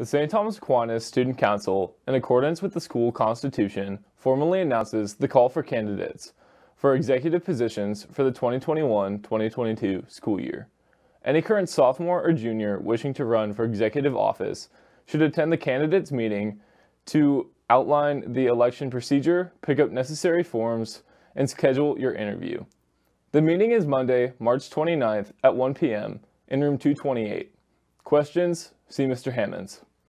The St. Thomas Aquinas Student Council, in accordance with the school constitution, formally announces the call for candidates for executive positions for the 2021-2022 school year. Any current sophomore or junior wishing to run for executive office should attend the candidates meeting to outline the election procedure, pick up necessary forms, and schedule your interview. The meeting is Monday, March 29th at 1 p.m. in room 228. Questions? See Mr. Hammonds.